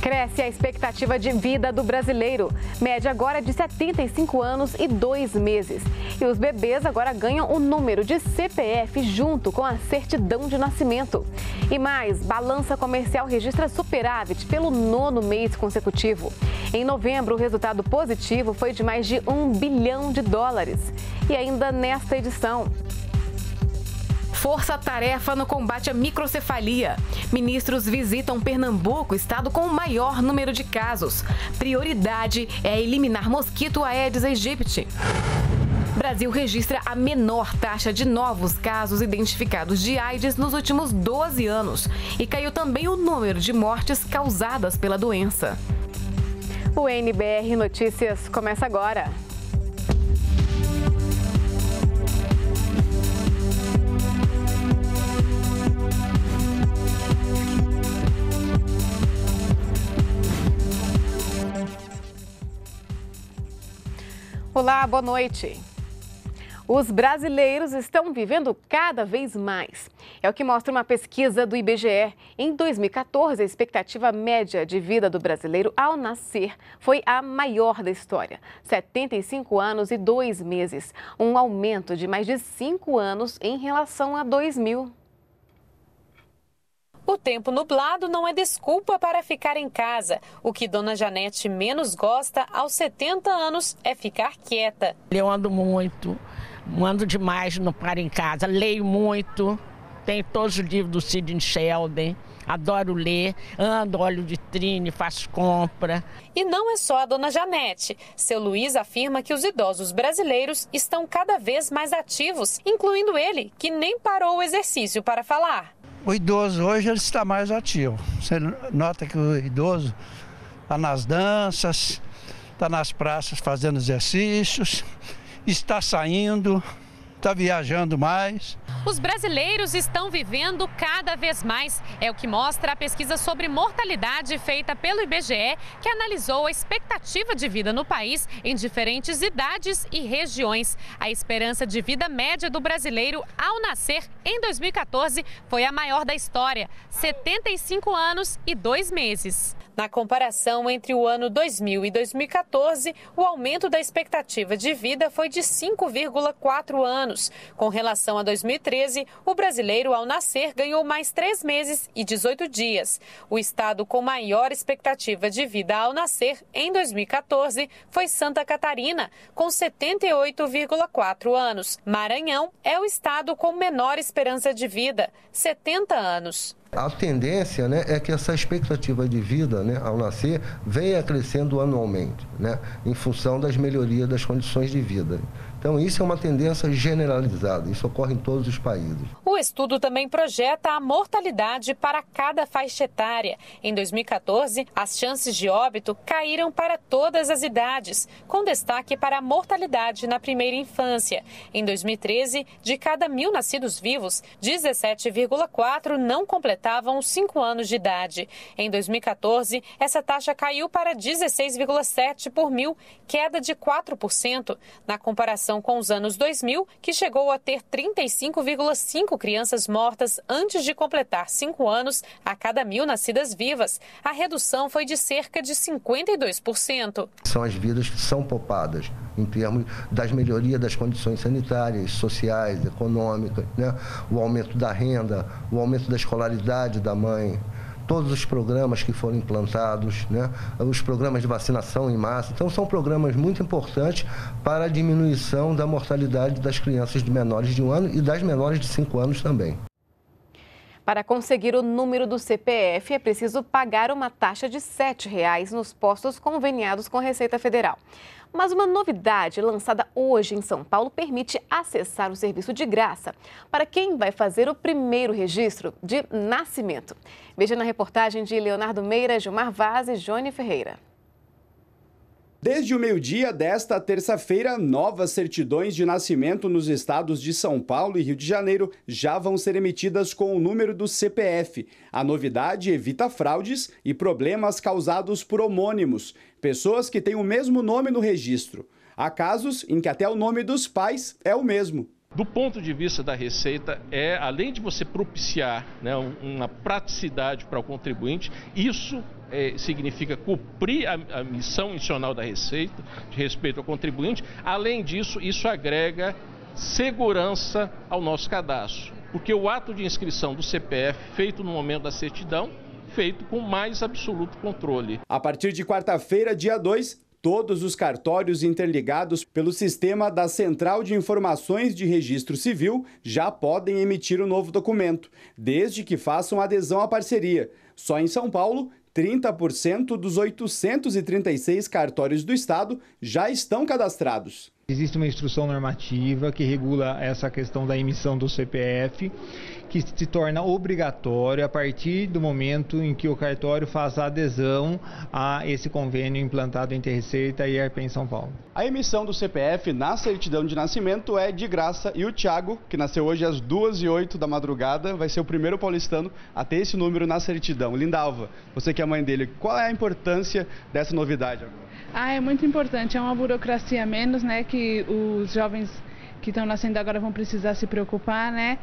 Cresce a expectativa de vida do brasileiro. Média agora é de 75 anos e 2 meses. E os bebês agora ganham o número de CPF junto com a certidão de nascimento. E mais, balança comercial registra superávit pelo nono mês consecutivo. Em novembro, o resultado positivo foi de mais de um bilhão de dólares. E ainda nesta edição, Força-tarefa no combate à microcefalia. Ministros visitam Pernambuco, estado com o maior número de casos. Prioridade é eliminar mosquito Aedes aegypti. Brasil registra a menor taxa de novos casos identificados de AIDS nos últimos 12 anos e caiu também o número de mortes causadas pela doença. O NBR Notícias começa agora. Olá, boa noite. Os brasileiros estão vivendo cada vez mais. É o que mostra uma pesquisa do IBGE. Em 2014, a expectativa média de vida do brasileiro ao nascer foi a maior da história: 75 anos e 2 meses. Um aumento de mais de 5 anos em relação a 2000. O tempo nublado não é desculpa para ficar em casa. O que Dona Janete menos gosta aos 70 anos é ficar quieta. Eu ando muito, ando demais, não paro em casa, leio muito, tenho todos os livros do Sidney Sheldon. Adoro ler, ando, olho de trine, faço compra. E não é só a dona Janete. Seu Luiz afirma que os idosos brasileiros estão cada vez mais ativos, incluindo ele, que nem parou o exercício para falar o idoso hoje ele está mais ativo. Você nota que o idoso está nas danças, está nas praças fazendo exercícios, está saindo, está viajando mais. Os brasileiros estão vivendo cada vez mais. É o que mostra a pesquisa sobre mortalidade feita pelo IBGE, que analisou a expectativa de vida no país em diferentes idades e regiões. A esperança de vida média do brasileiro ao nascer em 2014 foi a maior da história: 75 anos e dois meses. Na comparação entre o ano 2000 e 2014, o aumento da expectativa de vida foi de 5,4 anos. Com relação a 2013, o brasileiro, ao nascer, ganhou mais três meses e 18 dias. O estado com maior expectativa de vida ao nascer, em 2014, foi Santa Catarina, com 78,4 anos. Maranhão é o estado com menor esperança de vida, 70 anos. A tendência né, é que essa expectativa de vida né, ao nascer venha crescendo anualmente, né, em função das melhorias das condições de vida. Então, isso é uma tendência generalizada, isso ocorre em todos os países. O estudo também projeta a mortalidade para cada faixa etária. Em 2014, as chances de óbito caíram para todas as idades, com destaque para a mortalidade na primeira infância. Em 2013, de cada mil nascidos vivos, 17,4 não completavam os 5 anos de idade. Em 2014, essa taxa caiu para 16,7 por mil, queda de 4%. Na comparação comparação com os anos 2000, que chegou a ter 35,5 crianças mortas antes de completar 5 anos a cada mil nascidas vivas. A redução foi de cerca de 52%. São as vidas que são poupadas em termos das melhorias das condições sanitárias, sociais, econômicas, né? o aumento da renda, o aumento da escolaridade da mãe todos os programas que foram implantados, né? os programas de vacinação em massa. Então, são programas muito importantes para a diminuição da mortalidade das crianças de menores de um ano e das menores de cinco anos também. Para conseguir o número do CPF, é preciso pagar uma taxa de R$ 7,00 nos postos conveniados com a Receita Federal. Mas uma novidade lançada hoje em São Paulo permite acessar o serviço de graça para quem vai fazer o primeiro registro de nascimento. Veja na reportagem de Leonardo Meira, Gilmar Vaz e Johnny Ferreira. Desde o meio-dia desta terça-feira, novas certidões de nascimento nos estados de São Paulo e Rio de Janeiro já vão ser emitidas com o número do CPF. A novidade evita fraudes e problemas causados por homônimos, pessoas que têm o mesmo nome no registro. Há casos em que até o nome dos pais é o mesmo. Do ponto de vista da Receita, é além de você propiciar né, uma praticidade para o contribuinte, isso é, significa cumprir a, a missão institucional da Receita, de respeito ao contribuinte. Além disso, isso agrega segurança ao nosso cadastro, porque o ato de inscrição do CPF feito no momento da certidão, feito com mais absoluto controle. A partir de quarta-feira, dia 2, todos os cartórios interligados pelo sistema da Central de Informações de Registro Civil já podem emitir o um novo documento, desde que façam adesão à parceria. Só em São Paulo, 30% dos 836 cartórios do estado já estão cadastrados. Existe uma instrução normativa que regula essa questão da emissão do CPF que se torna obrigatório a partir do momento em que o cartório faz a adesão a esse convênio implantado entre Receita e ARP em São Paulo. A emissão do CPF na certidão de nascimento é de graça e o Thiago, que nasceu hoje às 2 e 08 da madrugada, vai ser o primeiro paulistano a ter esse número na certidão. Lindalva, você que é mãe dele, qual é a importância dessa novidade agora? Ah, é muito importante. É uma burocracia menos, né, que os jovens que estão nascendo agora vão precisar se preocupar, né?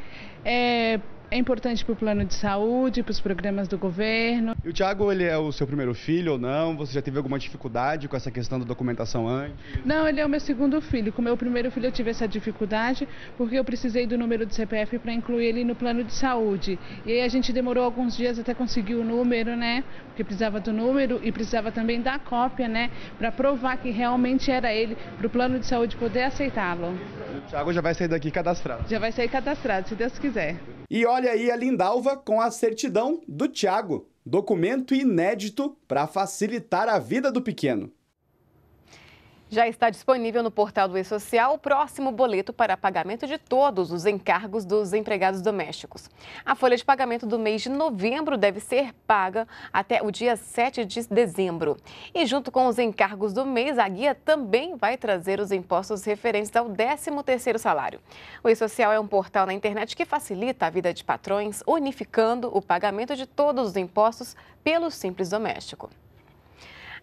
É, é importante para o plano de saúde, para os programas do governo. E o Tiago, ele é o seu primeiro filho ou não? Você já teve alguma dificuldade com essa questão da documentação antes? Não, ele é o meu segundo filho. Com o meu primeiro filho eu tive essa dificuldade porque eu precisei do número do CPF para incluir ele no plano de saúde. E aí a gente demorou alguns dias até conseguir o número, né? Porque precisava do número e precisava também da cópia, né? Para provar que realmente era ele, para o plano de saúde poder aceitá-lo. O Tiago já vai sair daqui cadastrado. Já vai sair cadastrado, se Deus quiser. E olha aí a Lindalva com a certidão do Tiago, documento inédito para facilitar a vida do pequeno. Já está disponível no portal do E-Social o próximo boleto para pagamento de todos os encargos dos empregados domésticos. A folha de pagamento do mês de novembro deve ser paga até o dia 7 de dezembro. E junto com os encargos do mês, a guia também vai trazer os impostos referentes ao 13º salário. O E-Social é um portal na internet que facilita a vida de patrões, unificando o pagamento de todos os impostos pelo Simples Doméstico.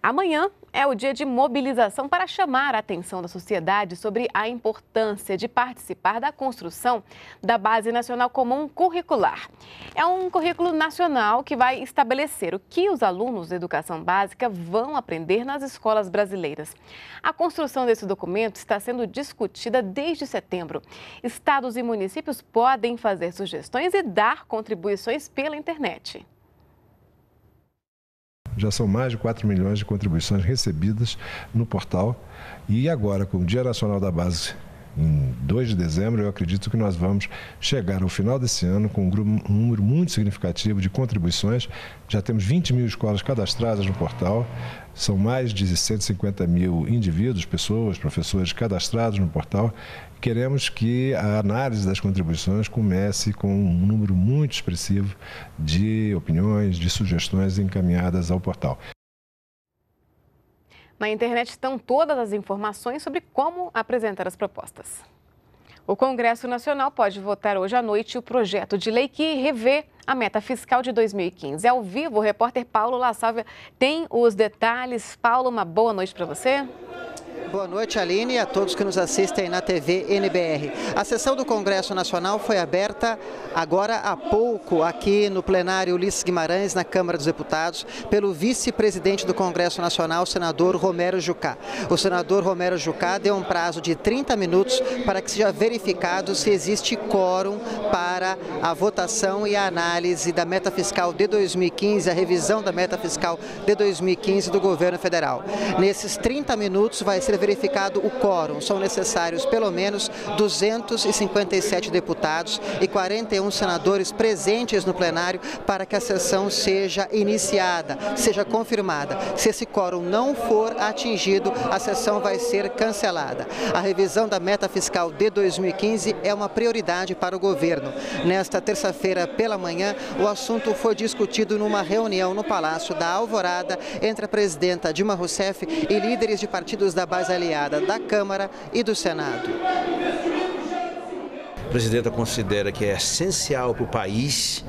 Amanhã é o dia de mobilização para chamar a atenção da sociedade sobre a importância de participar da construção da Base Nacional Comum Curricular. É um currículo nacional que vai estabelecer o que os alunos da educação básica vão aprender nas escolas brasileiras. A construção desse documento está sendo discutida desde setembro. Estados e municípios podem fazer sugestões e dar contribuições pela internet. Já são mais de 4 milhões de contribuições recebidas no portal. E agora, com o Dia Nacional da Base, em 2 de dezembro, eu acredito que nós vamos chegar ao final desse ano com um número muito significativo de contribuições. Já temos 20 mil escolas cadastradas no portal. São mais de 150 mil indivíduos, pessoas, professores cadastrados no portal. Queremos que a análise das contribuições comece com um número muito expressivo de opiniões, de sugestões encaminhadas ao portal. Na internet estão todas as informações sobre como apresentar as propostas. O Congresso Nacional pode votar hoje à noite o projeto de lei que revê a meta fiscal de 2015. Ao vivo, o repórter Paulo La Sálvia tem os detalhes. Paulo, uma boa noite para você. Boa noite, Aline, e a todos que nos assistem na TV NBR. A sessão do Congresso Nacional foi aberta agora há pouco aqui no plenário Ulisses Guimarães, na Câmara dos Deputados, pelo vice-presidente do Congresso Nacional, senador Romero Jucá. O senador Romero Jucá deu um prazo de 30 minutos para que seja verificado se existe quórum para a votação e a análise da meta fiscal de 2015, a revisão da meta fiscal de 2015 do governo federal. Nesses 30 minutos vai ser verificado o quórum. São necessários pelo menos 257 deputados e 41 senadores presentes no plenário para que a sessão seja iniciada, seja confirmada. Se esse quórum não for atingido, a sessão vai ser cancelada. A revisão da meta fiscal de 2015 é uma prioridade para o governo. Nesta terça-feira pela manhã, o assunto foi discutido numa reunião no Palácio da Alvorada entre a presidenta Dilma Rousseff e líderes de partidos da base aliada da Câmara e do Senado. A presidenta considera que é essencial para o país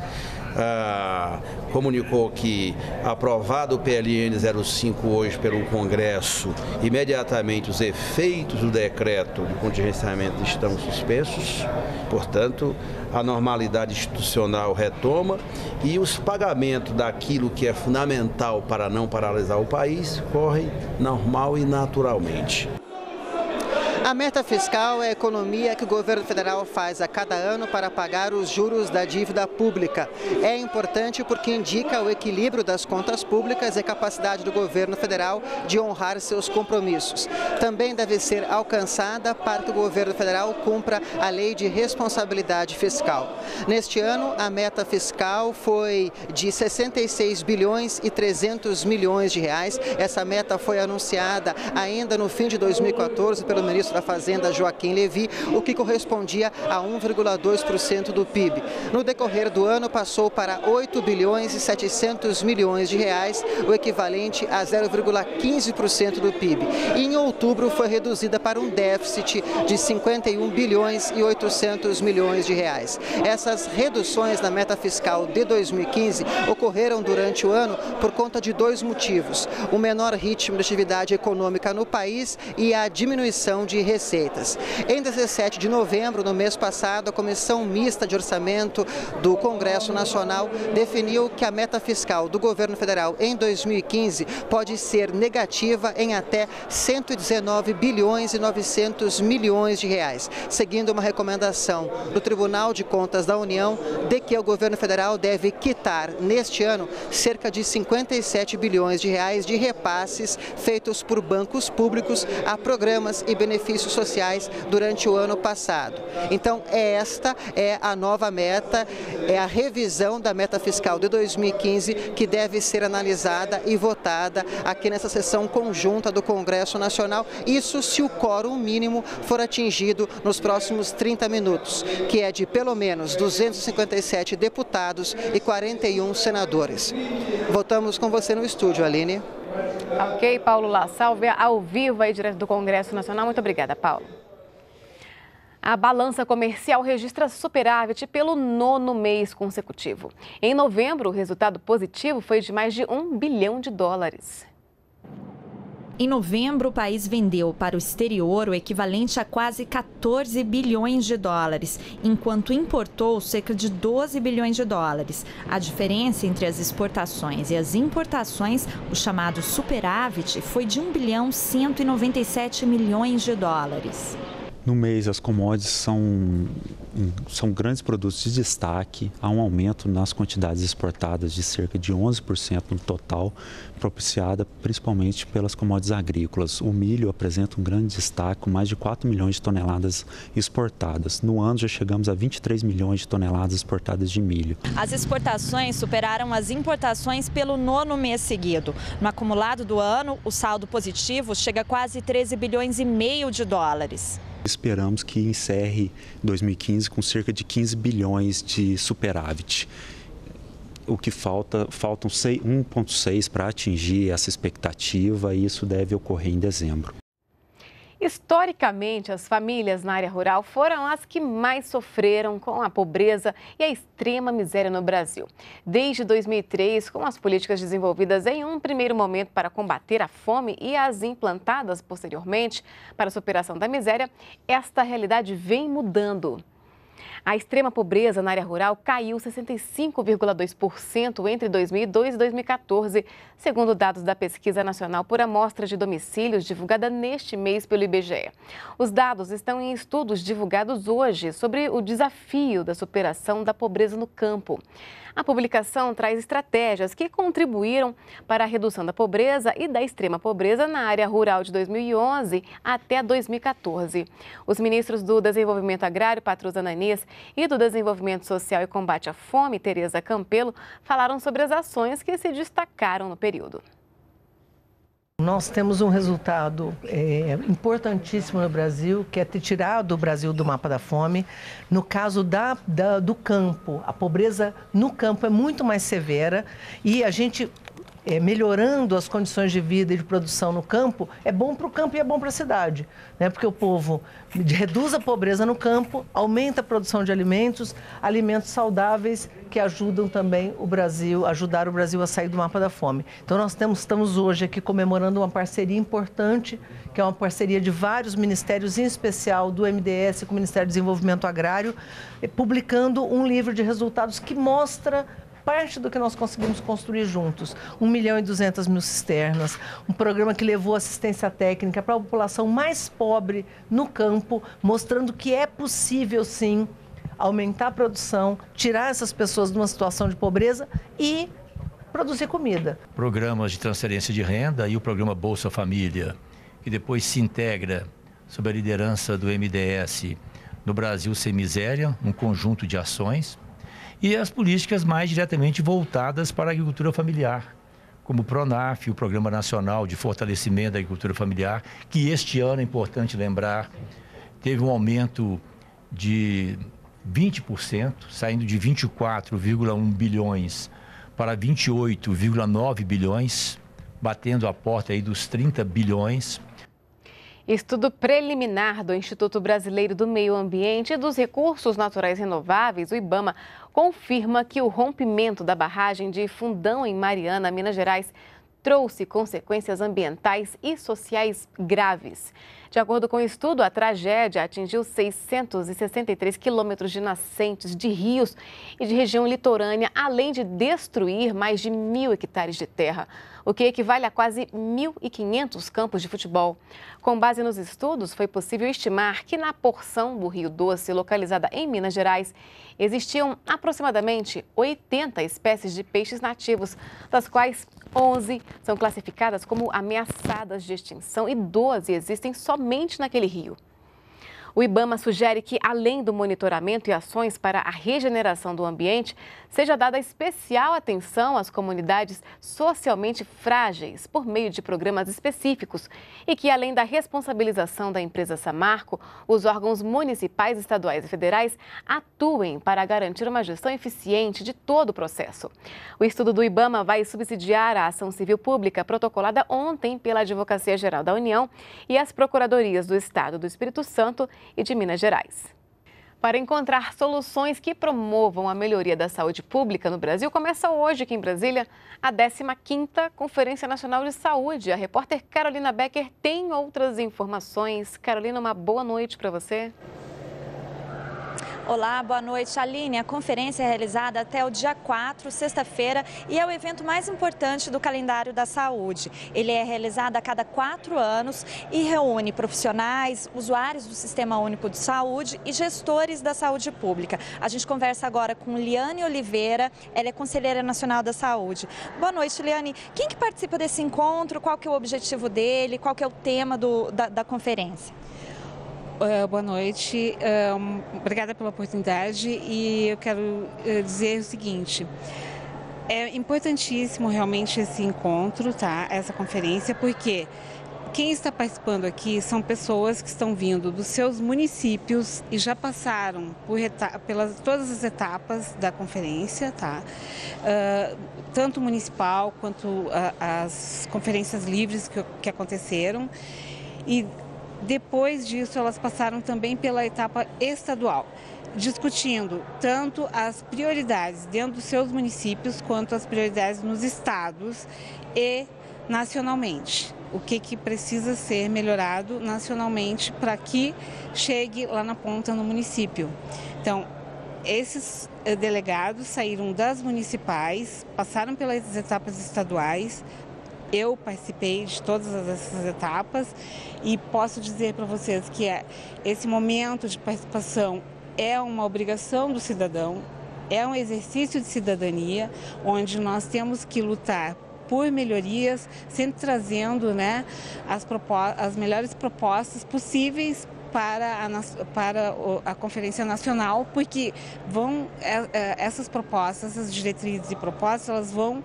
ah, comunicou que, aprovado o PLN 05 hoje pelo Congresso, imediatamente os efeitos do decreto de contingenciamento estão suspensos, portanto, a normalidade institucional retoma e os pagamentos daquilo que é fundamental para não paralisar o país correm normal e naturalmente. A meta fiscal é a economia que o governo federal faz a cada ano para pagar os juros da dívida pública. É importante porque indica o equilíbrio das contas públicas e a capacidade do governo federal de honrar seus compromissos. Também deve ser alcançada para que o governo federal cumpra a lei de responsabilidade fiscal. Neste ano, a meta fiscal foi de 66 bilhões e 300 milhões de reais. Essa meta foi anunciada ainda no fim de 2014 pelo ministro da Fazenda Joaquim Levi, o que correspondia a 1,2% do PIB. No decorrer do ano passou para 8 bilhões e 700 milhões de reais, o equivalente a 0,15% do PIB. E em outubro foi reduzida para um déficit de 51 bilhões e 800 milhões de reais. Essas reduções na meta fiscal de 2015 ocorreram durante o ano por conta de dois motivos: o menor ritmo de atividade econômica no país e a diminuição de receitas. Em 17 de novembro, no mês passado, a Comissão Mista de Orçamento do Congresso Nacional definiu que a meta fiscal do governo federal em 2015 pode ser negativa em até 119 bilhões e 900 milhões de reais, seguindo uma recomendação do Tribunal de Contas da União de que o governo federal deve quitar neste ano cerca de 57 bilhões de reais de repasses feitos por bancos públicos a programas e benefícios benefícios sociais durante o ano passado. Então, esta é a nova meta, é a revisão da meta fiscal de 2015 que deve ser analisada e votada aqui nessa sessão conjunta do Congresso Nacional. Isso se o quórum mínimo for atingido nos próximos 30 minutos, que é de pelo menos 257 deputados e 41 senadores. Voltamos com você no estúdio, Aline. Ok, Paulo La Salve, ao vivo aí direto do Congresso Nacional. Muito obrigada, Paulo. A balança comercial registra superávit pelo nono mês consecutivo. Em novembro, o resultado positivo foi de mais de um bilhão de dólares. Em novembro, o país vendeu para o exterior o equivalente a quase 14 bilhões de dólares, enquanto importou cerca de 12 bilhões de dólares. A diferença entre as exportações e as importações, o chamado superávit, foi de 1 bilhão 197 milhões de dólares. No mês, as commodities são, são grandes produtos de destaque. Há um aumento nas quantidades exportadas de cerca de 11% no total, propiciada principalmente pelas commodities agrícolas. O milho apresenta um grande destaque, com mais de 4 milhões de toneladas exportadas. No ano, já chegamos a 23 milhões de toneladas exportadas de milho. As exportações superaram as importações pelo nono mês seguido. No acumulado do ano, o saldo positivo chega a quase 13 bilhões e meio de dólares. Esperamos que encerre 2015 com cerca de 15 bilhões de superávit. O que falta, faltam 1,6 para atingir essa expectativa e isso deve ocorrer em dezembro. Historicamente, as famílias na área rural foram as que mais sofreram com a pobreza e a extrema miséria no Brasil. Desde 2003, com as políticas desenvolvidas em um primeiro momento para combater a fome e as implantadas posteriormente para a superação da miséria, esta realidade vem mudando. A extrema pobreza na área rural caiu 65,2% entre 2002 e 2014, segundo dados da Pesquisa Nacional por Amostra de Domicílios, divulgada neste mês pelo IBGE. Os dados estão em estudos divulgados hoje sobre o desafio da superação da pobreza no campo. A publicação traz estratégias que contribuíram para a redução da pobreza e da extrema pobreza na área rural de 2011 até 2014. Os ministros do Desenvolvimento Agrário, Patrus Ananias, e do Desenvolvimento Social e Combate à Fome, Tereza Campelo, falaram sobre as ações que se destacaram no período. Nós temos um resultado é, importantíssimo no Brasil, que é ter tirado o Brasil do mapa da fome. No caso da, da, do campo, a pobreza no campo é muito mais severa e a gente é, melhorando as condições de vida e de produção no campo, é bom para o campo e é bom para a cidade. Né? Porque o povo reduz a pobreza no campo, aumenta a produção de alimentos, alimentos saudáveis que ajudam também o Brasil, ajudar o Brasil a sair do mapa da fome. Então nós temos, estamos hoje aqui comemorando uma parceria importante, que é uma parceria de vários ministérios, em especial do MDS com o Ministério do Desenvolvimento Agrário, publicando um livro de resultados que mostra parte do que nós conseguimos construir juntos. 1 milhão e 200 mil cisternas, um programa que levou assistência técnica para a população mais pobre no campo, mostrando que é possível sim aumentar a produção, tirar essas pessoas de uma situação de pobreza e produzir comida. Programas de transferência de renda e o programa Bolsa Família, que depois se integra sob a liderança do MDS no Brasil Sem Miséria, um conjunto de ações e as políticas mais diretamente voltadas para a agricultura familiar, como o PRONAF, o Programa Nacional de Fortalecimento da Agricultura Familiar, que este ano, é importante lembrar, teve um aumento de 20%, saindo de 24,1 bilhões para 28,9 bilhões, batendo a porta aí dos 30 bilhões. Estudo preliminar do Instituto Brasileiro do Meio Ambiente e dos Recursos Naturais Renováveis, o IBAMA, confirma que o rompimento da barragem de Fundão em Mariana, Minas Gerais, trouxe consequências ambientais e sociais graves. De acordo com o estudo, a tragédia atingiu 663 quilômetros de nascentes de rios e de região litorânea, além de destruir mais de mil hectares de terra o que equivale a quase 1.500 campos de futebol. Com base nos estudos, foi possível estimar que na porção do Rio Doce, localizada em Minas Gerais, existiam aproximadamente 80 espécies de peixes nativos, das quais 11 são classificadas como ameaçadas de extinção e 12 existem somente naquele rio. O IBAMA sugere que, além do monitoramento e ações para a regeneração do ambiente, seja dada especial atenção às comunidades socialmente frágeis por meio de programas específicos e que, além da responsabilização da empresa Samarco, os órgãos municipais, estaduais e federais atuem para garantir uma gestão eficiente de todo o processo. O estudo do IBAMA vai subsidiar a ação civil pública protocolada ontem pela Advocacia Geral da União e as Procuradorias do Estado do Espírito Santo e de Minas Gerais. Para encontrar soluções que promovam a melhoria da saúde pública no Brasil, começa hoje aqui em Brasília a 15ª Conferência Nacional de Saúde. A repórter Carolina Becker tem outras informações. Carolina, uma boa noite para você. Olá, boa noite, Aline. A conferência é realizada até o dia 4, sexta-feira, e é o evento mais importante do calendário da saúde. Ele é realizado a cada quatro anos e reúne profissionais, usuários do Sistema Único de Saúde e gestores da saúde pública. A gente conversa agora com Liane Oliveira, ela é conselheira nacional da saúde. Boa noite, Liane. Quem que participa desse encontro? Qual que é o objetivo dele? Qual que é o tema do, da, da conferência? Uh, boa noite, uh, obrigada pela oportunidade e eu quero uh, dizer o seguinte. É importantíssimo realmente esse encontro, tá? Essa conferência, porque quem está participando aqui são pessoas que estão vindo dos seus municípios e já passaram por pelas todas as etapas da conferência, tá? Uh, tanto municipal quanto as conferências livres que, que aconteceram. E depois disso, elas passaram também pela etapa estadual, discutindo tanto as prioridades dentro dos seus municípios quanto as prioridades nos estados e nacionalmente. O que, que precisa ser melhorado nacionalmente para que chegue lá na ponta no município. Então, esses eh, delegados saíram das municipais, passaram pelas etapas estaduais, eu participei de todas essas etapas e posso dizer para vocês que é, esse momento de participação é uma obrigação do cidadão, é um exercício de cidadania, onde nós temos que lutar por melhorias, sempre trazendo né, as, as melhores propostas possíveis para a, para a Conferência Nacional, porque vão é, é, essas propostas, essas diretrizes e propostas, elas vão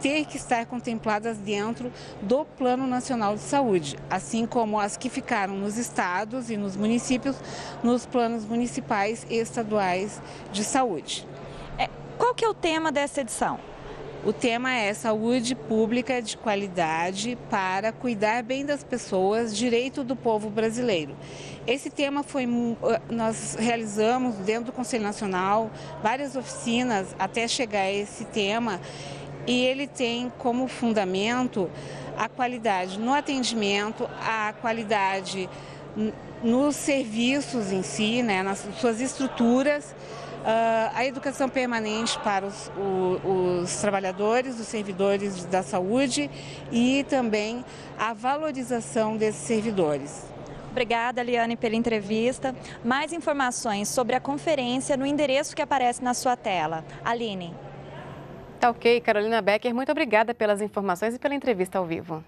ter que estar contempladas dentro do Plano Nacional de Saúde, assim como as que ficaram nos estados e nos municípios, nos planos municipais e estaduais de saúde. É, qual que é o tema dessa edição? O tema é saúde pública de qualidade para cuidar bem das pessoas, direito do povo brasileiro. Esse tema foi nós realizamos dentro do Conselho Nacional várias oficinas até chegar a esse tema e ele tem como fundamento a qualidade no atendimento, a qualidade nos serviços em si, né, nas suas estruturas a educação permanente para os, os, os, trabalhadores, os servidores da saúde e também a valorização desses servidores. Obrigada, Liane, pela entrevista. Mais informações sobre a conferência no endereço que aparece na sua tela. Aline. Tá ok, Carolina Becker, muito obrigada pelas informações e pela entrevista ao vivo.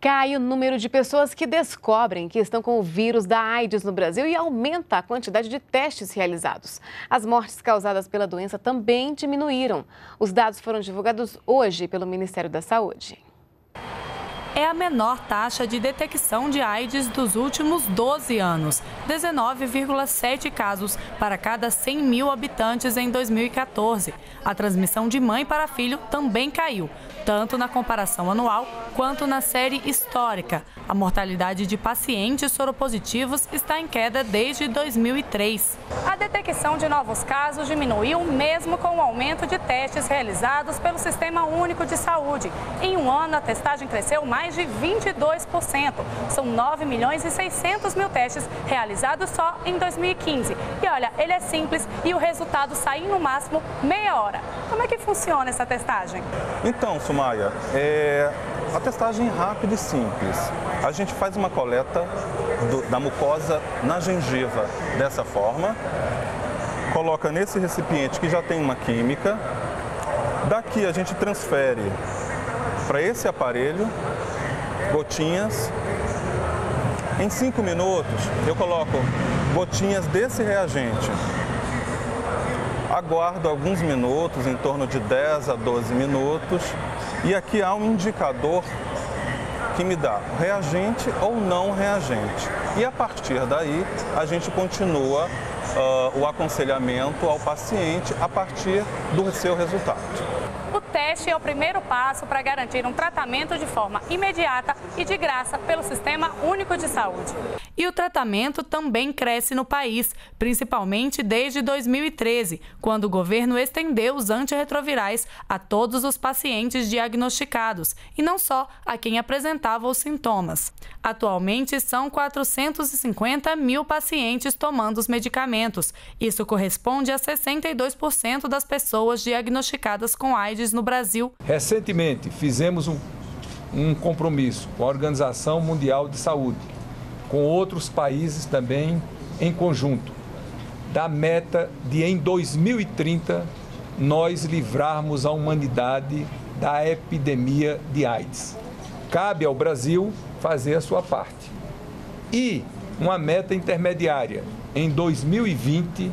Cai o número de pessoas que descobrem que estão com o vírus da AIDS no Brasil e aumenta a quantidade de testes realizados. As mortes causadas pela doença também diminuíram. Os dados foram divulgados hoje pelo Ministério da Saúde é a menor taxa de detecção de AIDS dos últimos 12 anos, 19,7 casos para cada 100 mil habitantes em 2014. A transmissão de mãe para filho também caiu, tanto na comparação anual quanto na série histórica. A mortalidade de pacientes soropositivos está em queda desde 2003. A detecção de novos casos diminuiu mesmo com o aumento de testes realizados pelo Sistema Único de Saúde. Em um ano, a testagem cresceu mais de 22%. São 9 milhões e 600 mil testes realizados só em 2015. E olha, ele é simples e o resultado sai no máximo meia hora. Como é que funciona essa testagem? Então, Sumaia, é, a testagem é rápida e simples. A gente faz uma coleta do, da mucosa na gengiva dessa forma, coloca nesse recipiente que já tem uma química. Daqui a gente transfere para esse aparelho gotinhas. Em 5 minutos eu coloco gotinhas desse reagente. Aguardo alguns minutos, em torno de 10 a 12 minutos, e aqui há um indicador que me dá reagente ou não reagente. E a partir daí, a gente continua uh, o aconselhamento ao paciente a partir do seu resultado. Teste é o primeiro passo para garantir um tratamento de forma imediata e de graça pelo Sistema Único de Saúde. E o tratamento também cresce no país, principalmente desde 2013, quando o governo estendeu os antirretrovirais a todos os pacientes diagnosticados e não só a quem apresentava os sintomas. Atualmente, são 450 mil pacientes tomando os medicamentos. Isso corresponde a 62% das pessoas diagnosticadas com AIDS no Brasil. Recentemente, fizemos um, um compromisso com a Organização Mundial de Saúde, com outros países também em conjunto, da meta de em 2030 nós livrarmos a humanidade da epidemia de AIDS. Cabe ao Brasil fazer a sua parte. E uma meta intermediária em 2020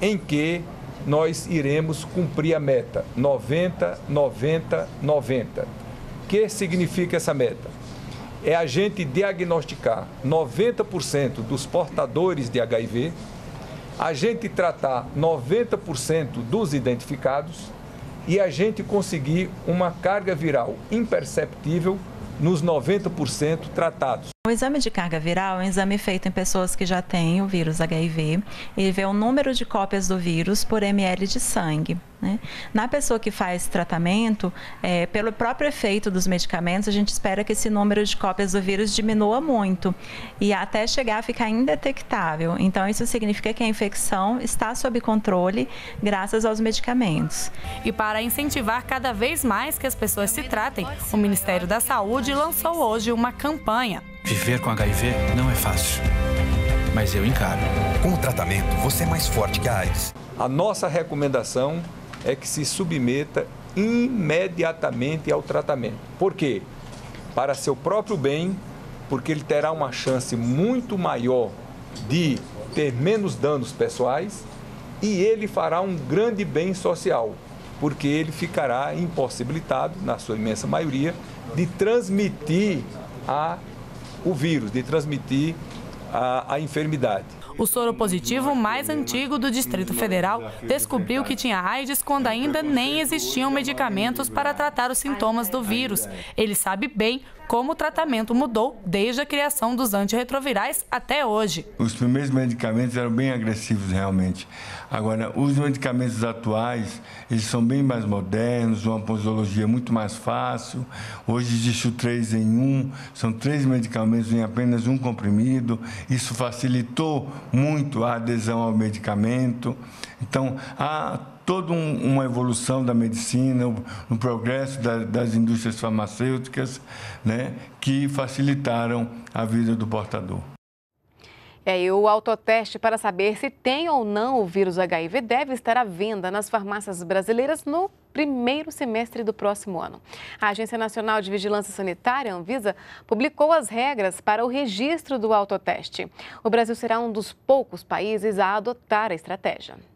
em que nós iremos cumprir a meta 90, 90, 90. O que significa essa meta? É a gente diagnosticar 90% dos portadores de HIV, a gente tratar 90% dos identificados e a gente conseguir uma carga viral imperceptível nos 90% tratados. O exame de carga viral é um exame feito em pessoas que já têm o vírus HIV. Ele vê o número de cópias do vírus por ml de sangue. Né? Na pessoa que faz tratamento, é, pelo próprio efeito dos medicamentos, a gente espera que esse número de cópias do vírus diminua muito e até chegar a ficar indetectável. Então, isso significa que a infecção está sob controle graças aos medicamentos. E para incentivar cada vez mais que as pessoas se tratem, o Ministério da Saúde lançou hoje uma campanha. Viver com HIV não é fácil, mas eu encaro. Com o tratamento, você é mais forte que a AIDS. A nossa recomendação é que se submeta imediatamente ao tratamento. Por quê? Para seu próprio bem, porque ele terá uma chance muito maior de ter menos danos pessoais e ele fará um grande bem social, porque ele ficará impossibilitado, na sua imensa maioria, de transmitir a, o vírus, de transmitir a, a enfermidade. O soro positivo mais antigo do Distrito Federal descobriu que tinha AIDS quando ainda nem existiam medicamentos para tratar os sintomas do vírus. Ele sabe bem como o tratamento mudou desde a criação dos antirretrovirais até hoje. Os primeiros medicamentos eram bem agressivos realmente. Agora, os medicamentos atuais, eles são bem mais modernos, uma posologia muito mais fácil. Hoje existe o 3 em 1, são três medicamentos em apenas um comprimido. Isso facilitou muito a adesão ao medicamento. Então, há toda um, uma evolução da medicina, o, um progresso da, das indústrias farmacêuticas, né, que facilitaram a vida do portador. É, e o autoteste para saber se tem ou não o vírus HIV deve estar à venda nas farmácias brasileiras no primeiro semestre do próximo ano. A Agência Nacional de Vigilância Sanitária, Anvisa, publicou as regras para o registro do autoteste. O Brasil será um dos poucos países a adotar a estratégia.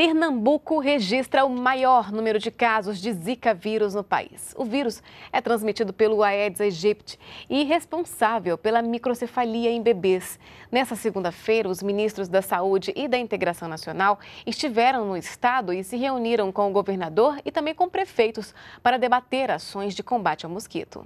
Pernambuco registra o maior número de casos de Zika vírus no país. O vírus é transmitido pelo Aedes aegypti e responsável pela microcefalia em bebês. Nessa segunda-feira, os ministros da Saúde e da Integração Nacional estiveram no estado e se reuniram com o governador e também com prefeitos para debater ações de combate ao mosquito.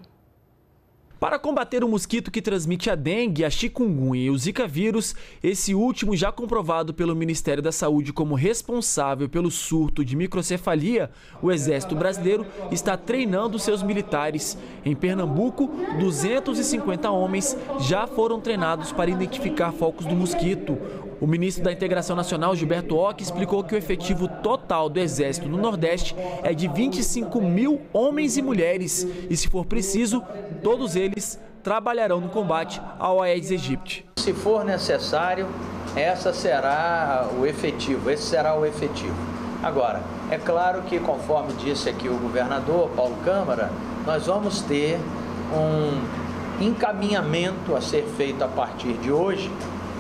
Para combater o mosquito que transmite a dengue, a chikungunya e o zika vírus, esse último já comprovado pelo Ministério da Saúde como responsável pelo surto de microcefalia, o Exército Brasileiro está treinando seus militares. Em Pernambuco, 250 homens já foram treinados para identificar focos do mosquito. O ministro da Integração Nacional, Gilberto Ock, explicou que o efetivo total do Exército no Nordeste é de 25 mil homens e mulheres e, se for preciso, todos eles trabalharão no combate ao Aedes aegypti. Se for necessário, essa será o efetivo, esse será o efetivo. Agora, é claro que, conforme disse aqui o governador Paulo Câmara, nós vamos ter um encaminhamento a ser feito a partir de hoje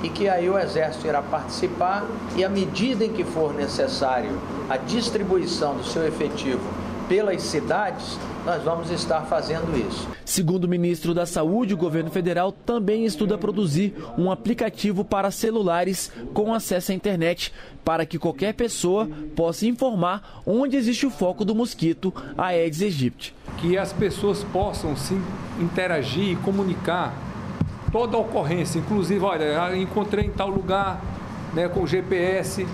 e que aí o Exército irá participar e, à medida em que for necessário a distribuição do seu efetivo pelas cidades, nós vamos estar fazendo isso. Segundo o ministro da Saúde, o governo federal também estuda produzir um aplicativo para celulares com acesso à internet, para que qualquer pessoa possa informar onde existe o foco do mosquito Aedes aegypti. Que as pessoas possam se interagir e comunicar toda ocorrência, inclusive, olha, encontrei em tal lugar, né, com GPS,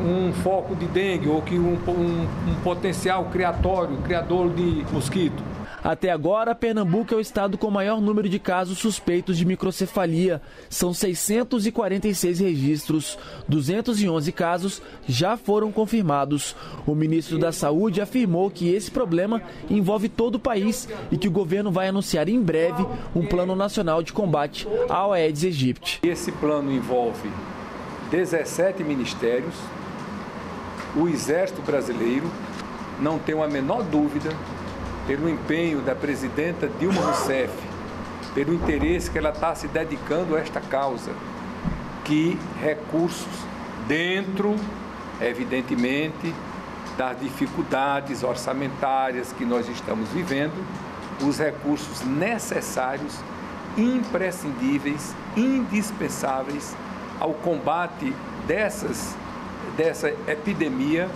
um foco de dengue ou que um, um, um potencial criatório, criador de mosquito. Até agora, Pernambuco é o estado com maior número de casos suspeitos de microcefalia. São 646 registros. 211 casos já foram confirmados. O ministro da Saúde afirmou que esse problema envolve todo o país e que o governo vai anunciar em breve um plano nacional de combate ao Aedes aegypti. Esse plano envolve 17 ministérios, o Exército Brasileiro, não tem a menor dúvida pelo empenho da presidenta Dilma Rousseff, pelo interesse que ela está se dedicando a esta causa, que recursos dentro, evidentemente, das dificuldades orçamentárias que nós estamos vivendo, os recursos necessários, imprescindíveis, indispensáveis ao combate dessas, dessa epidemia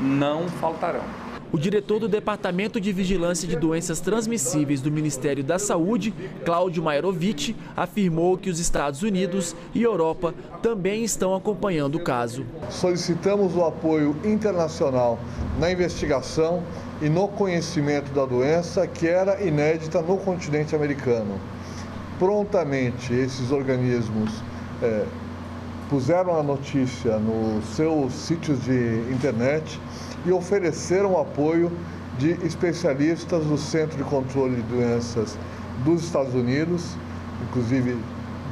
não faltarão. O diretor do Departamento de Vigilância de Doenças Transmissíveis do Ministério da Saúde, Cláudio Mairovic, afirmou que os Estados Unidos e Europa também estão acompanhando o caso. Solicitamos o apoio internacional na investigação e no conhecimento da doença que era inédita no continente americano. Prontamente, esses organismos é, puseram a notícia nos seus sítios de internet e ofereceram apoio de especialistas do Centro de Controle de Doenças dos Estados Unidos, inclusive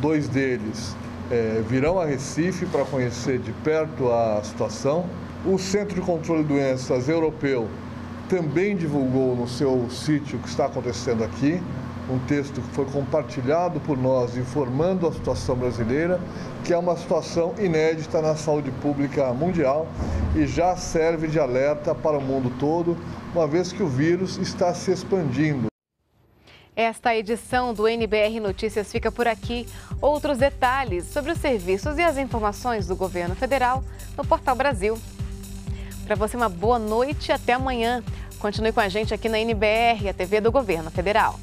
dois deles é, virão a Recife para conhecer de perto a situação. O Centro de Controle de Doenças Europeu também divulgou no seu sítio o que está acontecendo aqui, um texto que foi compartilhado por nós informando a situação brasileira, que é uma situação inédita na saúde pública mundial e já serve de alerta para o mundo todo, uma vez que o vírus está se expandindo. Esta edição do NBR Notícias fica por aqui. Outros detalhes sobre os serviços e as informações do governo federal no Portal Brasil. Para você, uma boa noite e até amanhã. Continue com a gente aqui na NBR, a TV do Governo Federal.